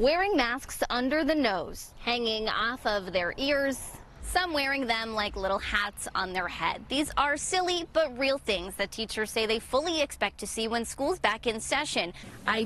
wearing masks under the nose, hanging off of their ears, some wearing them like little hats on their head. These are silly but real things that teachers say they fully expect to see when school's back in session. I